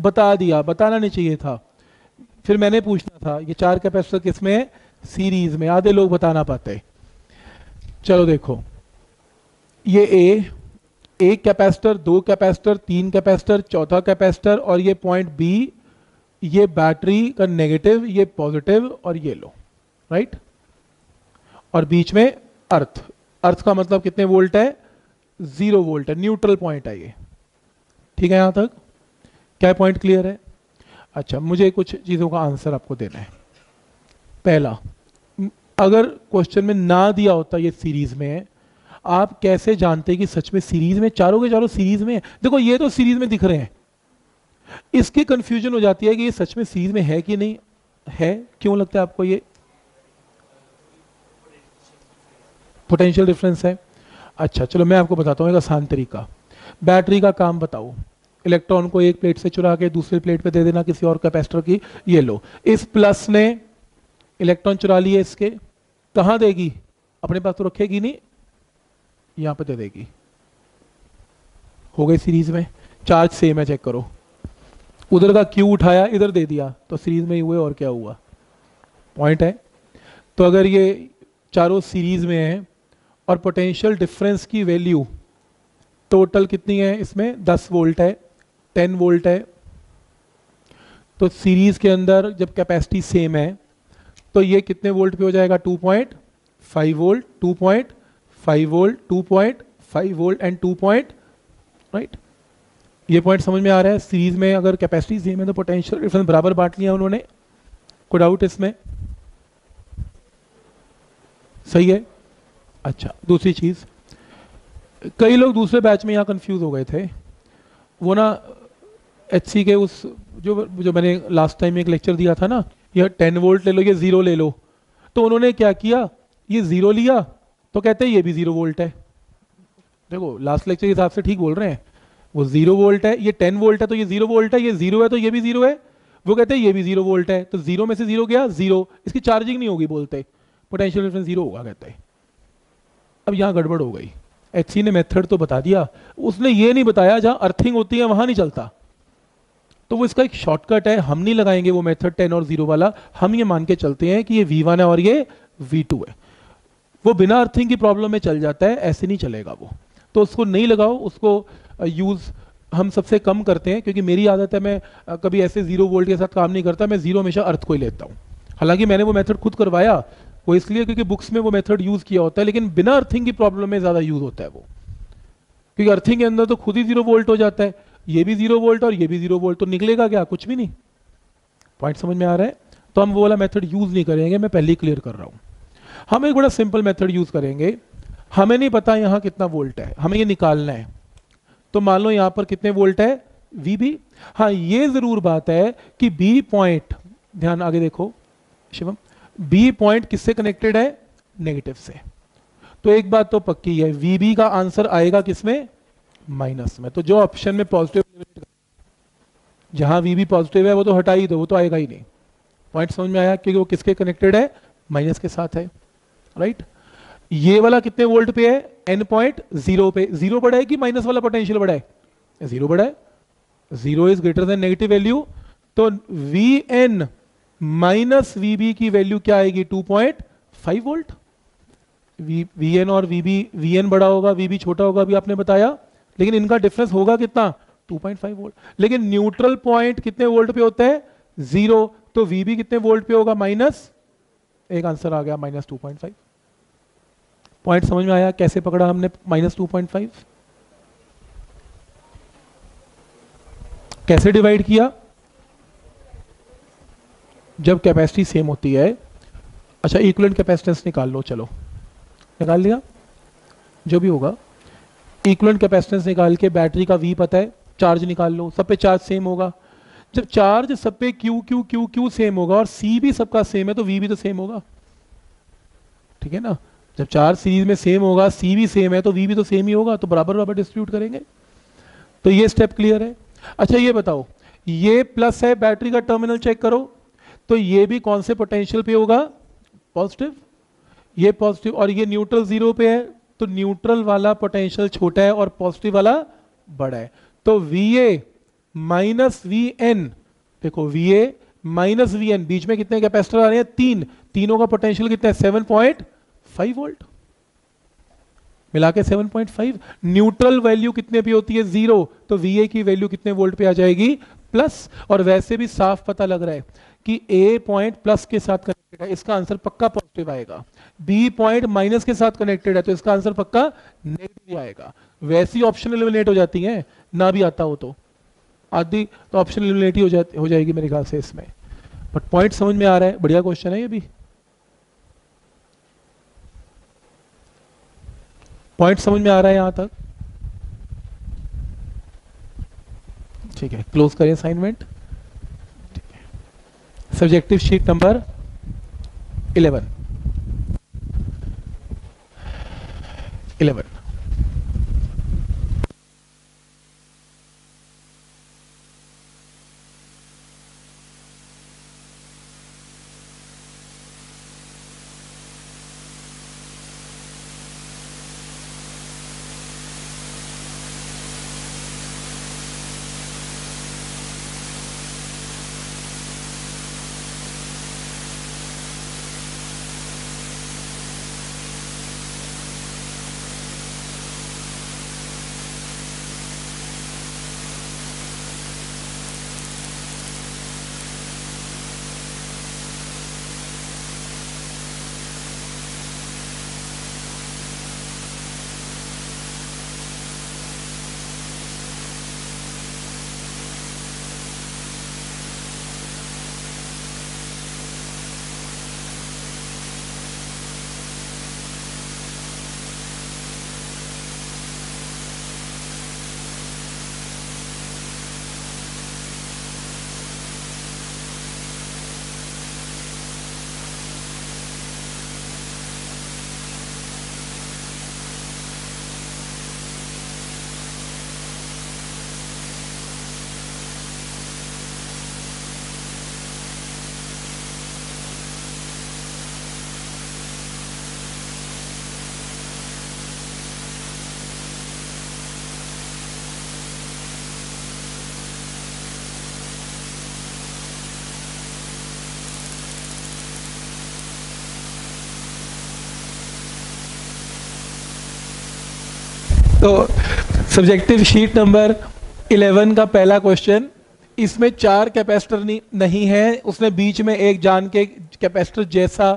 बता दिया, बताना नहीं चाहिए था। फिर मैंने पूछना था, ये चार कैपेसिटर किसमें? सीरीज़ में, आधे लोग बता ना पाते। चलो देखो। ये ए एक कैपेसिटर दो कैपेसिटर तीन कैपेसिटर चौथा कैपेसिटर और ये पॉइंट बी ये बैटरी का नेगेटिव ये पॉजिटिव और ये लो राइट और बीच में अर्थ अर्थ का मतलब कितने वोल्ट है? ज़ीरो वोल्ट है न्यूट्रल पॉइंट है ये। ठीक है यहाँ तक? क्या पॉइंट क्लियर है? अच्छा मुझे कुछ चीज़ों का आंसर आपको देना है। पहला, अगर क्वेश्चन में ना दिया होता ये सीरीज़ में, आप कैसे जानते कि सच में सीरीज़ में? चारों के चारों सीरीज़ में है? देखो, ये तो सीरीज़ में दिख रहे हैं। इसकी कंफ्यूजन हो जाती है कि ये सच में सीरीज़ में है कि नहीं? है? क्यों लगता है आपको ये? पोटेंशियल डिफरेंस है। अच्छा चलो मैं आपको बताता हूँ एक आसान तरीका। बैटरी का काम बताओ। इलेक्ट्रॉन को एक प्लेट से चुरा के दूसरी प्लेट पे दे देना किसी और कैपेसिटर की, ये लो। इस प्लस ने इलेक्ट्रॉन चुरा लिए इसके। कहाँ देगी? अपने पास तो रखेगी नहीं। यहाँ पे दे देगी। हो गई सीरीज़ में। चार्ज सेम है, चेक करो। उधर का क्यू उठाया, इधर दे दिया। तो सीरीज़ में ही हुए और क्या हुआ? पॉइंट है। तो अगर ये चारों सीरीज़ में है और पोटेंशियल डिफरेंस की वैल्यू टोटल कितनी है? इसमें 10 वोल्ट है। 10 वोल्ट है। तो सीरीज़ के अंदर जब कैपेसिटी सेम है तो ये कितने वोल्ट पे हो जाएगा? 2.5 volt 2.5 volt 2.5 volt and 2 point right ये पॉइंट समझ में आ रहा है? सीरीज़ में अगर कैपेसिटी सेम है तो पोटेंशियल डिफरेंस बराबर बांट लिया उन्होंने। को डाउट इसमें? सही है? अच्छा दूसरी चीज़। कई लोग दूसरे बैच में यहाँ कंफ्यूज हो गए थे। वो ना एच के उस जो जो मैंने लास्ट टाइम एक लेक्चर दिया था ना, यह टेन वोल्ट ले लो ये ज़ीरो ले लो। तो उन्होंने क्या किया? ये ज़ीरो लिया तो कहते हैं ये भी ज़ीरो वोल्ट है। देखो लास्ट लेक्चर के हिसाब से ठीक बोल रहे हैं। वो ज़ीरो वोल्ट है, ये टेन वोल्ट है तो ये ज़ीरो वोल्ट है, ये ज़ीरो है तो ये भी ज़ीरो है। वो कहते हैं ये भी ज़ीरो वोल्ट है तो ज़ीरो में से ज़ीरो गया ज़ीरो इसकी चार्जिंग नहीं होगी बोलते। पोटेंशियल डिफरेंस ज़ीरो होगा, कहते हैं। अब यहाँ गड़बड़ हो गई। एच ने मेथड तो बता दिया। उसने ये नहीं बताया, जहाँ अर्थिंग होती है, वहाँ नहीं चलता। तो वो इसका एक शॉर्टकट है। हम नहीं लगाएँगे वो मेथड टेन और ज़ीरो वाला। हम ये मान के चलते हैं कि ये वी वन है और ये वी टू है। वो बिना अर्थिंग की प्रॉब्लम में चल जाता है, ऐसे नहीं चलेगा वो। तो उसको नहीं लगाओ, उसको यूज़ हम सबसे कम करते हैं, क्योंकि मेरी आदत है, मैं कभी ऐसे ज़ीरो वोल्ट के साथ काम नहीं करता, मैं ज़ीरो हमेशा अर्थ को ही लेता हूँ। हालाँकि मैंने वो मेथड खुद करवाया, वो इसलिए क्योंकि बुक्स में वो मेथड यूज़ किया होता है, लेकिन बिना अर्थिंग की प्रॉब्लम में ज़्यादा यूज़ होता है वो। क्योंकि अर्थिंग के अंदर तो खुद ही ज़ीरो वोल्ट हो जाता है। ये भी ज़ीरो वोल्ट और ये भी ज़ीरो वोल्ट तो निकलेगा क्या? कुछ भी नहीं। पॉइंट समझ में आ रहा है? तो हम वो वाला मेथड यूज़ नहीं करेंगे, मैं पहले ही क्लियर कर रहा हूँ। हम एक बड़ा सिंपल मेथड यूज़ करेंगे। हमें नहीं पता यहाँ कितना वोल्ट है। हमें ये निकालना है। तो मान लो यहाँ पर कितने वोल्ट है? वी भी। हाँ ये ज़रूर बात है कि बी पॉइंट ध्यान आगे देखो, शिवम। बी पॉइंट किससे कनेक्टेड है? नेगेटिव से। तो एक बात तो पक्की है वीबी का आंसर आएगा किसमें? माइनस में। तो जो ऑप्शन में पॉजिटिव जहाँ वीबी पॉजिटिव है, वो तो हटा ही दो, वो तो आएगा ही नहीं। पॉइंट समझ में आया क्योंकि वो किसके कनेक्टेड है? माइनस के साथ है। राइट ये वाला कितने वोल्ट पे है? एन पॉइंट ज़ीरो पे। ज़ीरो बड़ा है कि माइनस वाला पोटेंशियल बड़ा है? ज़ीरो बड़ा है। Zero is greater than negative value तो V N minus V B की वैल्यू क्या आएगी? 2.5 वोल्ट वी एन और वीबी वी एन बड़ा होगा वीबी छोटा होगा भी आपने बताया। लेकिन इनका डिफरेंस होगा कितना? 2.5 वोल्ट लेकिन न्यूट्रल पॉइंट कितने वोल्ट पे होते हैं? ज़ीरो तो वीबी कितने वोल्ट पे होगा? माइनस एक आंसर आ गया minus two point five point समझ में आया? कैसे पकड़ा हमने माइनस टू पॉइंट फाइव कैसे डिवाइड किया? जब कैपेसिटी सेम होती है अच्छा इक्वलेंट कैपेसिटेंस निकाल लो, चलो। निकाल लिया? जो भी होगा। इक्वलेंट कैपेसिटेंस निकाल के बैटरी का वी पता है चार्ज निकाल लो, सब पे चार्ज सेम होगा। जब चार्ज सब पे Q Q Q Q same होगा और सी भी सबका सेम है तो वी भी तो सेम होगा। ठीक है ना? जब चार्ज सीरीज़ में सेम होगा सी भी सेम है तो वी भी तो सेम ही होगा तो बराबर बराबर डिस्ट्रीब्यूट करेंगे। तो ये स्टेप क्लियर है। अच्छा ये बताओ, ये प्लस है बैटरी का टर्मिनल चेक करो तो ये भी कौन से पोटेंशियल पे होगा? पॉजिटिव ये पॉजिटिव और ये न्यूट्रल ज़ीरो पे है तो न्यूट्रल वाला पोटेंशियल छोटा है और पॉजिटिव वाला बड़ा है। तो V A minus V N देखो V A minus V N बीच में कितने कैपेसिटर आ रहे हैं? तीन। तीनों का पोटेंशियल कितना है? सेवन पॉइंट फाइव वोल्ट मिला के 7.5 न्यूट्रल वैल्यू कितने पे होती है? ज़ीरो तो वी ए की वैल्यू कितने वोल्ट पे आ जाएगी? प्लस और वैसे भी साफ़ पता लग रहा है कि ए पॉइंट प्लस के साथ कनेक्टेड है, इसका आंसर पक्का पॉजिटिव आएगा। बी पॉइंट माइनस के साथ कनेक्टेड है तो इसका आंसर पक्का नेगेटिव आएगा। वैसी ऑप्शन एलिमिनेट हो जाती है, ना भी आता हो तो। आदि तो ऑप्शन एलिमिनेट ही हो जाती, हो जाएगी मेरे ख्याल से इसमें। बट पॉइंट समझ में आ रहा है? बढ़िया क्वेश्चन है ये भी। पॉइंट समझ में आ रहा है यहाँ तक? ठीक है क्लोज करें assignment subjective sheet number eleven eleven तो सब्जेक्टिव शीट नंबर 11 का पहला क्वेश्चन इसमें चार कैपेसिटर नहीं, है उसने बीच में एक जान के कैपेसिटर जैसा